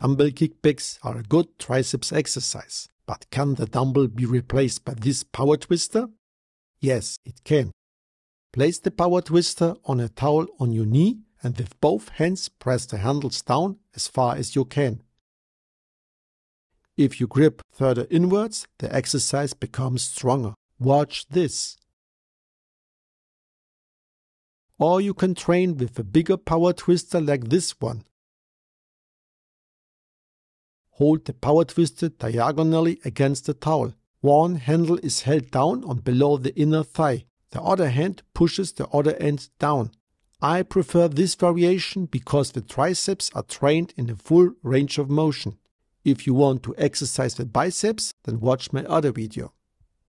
Dumbbell kickbacks are a good triceps exercise, but can the dumbbell be replaced by this power twister? Yes, it can. Place the power twister on a towel on your knee and with both hands press the handles down as far as you can. If you grip further inwards, the exercise becomes stronger. Watch this. Or you can train with a bigger power twister like this one. Hold the power twister diagonally against the towel. One handle is held down on below the inner thigh. The other hand pushes the other end down. I prefer this variation because the triceps are trained in a full range of motion. If you want to exercise the biceps, then watch my other video.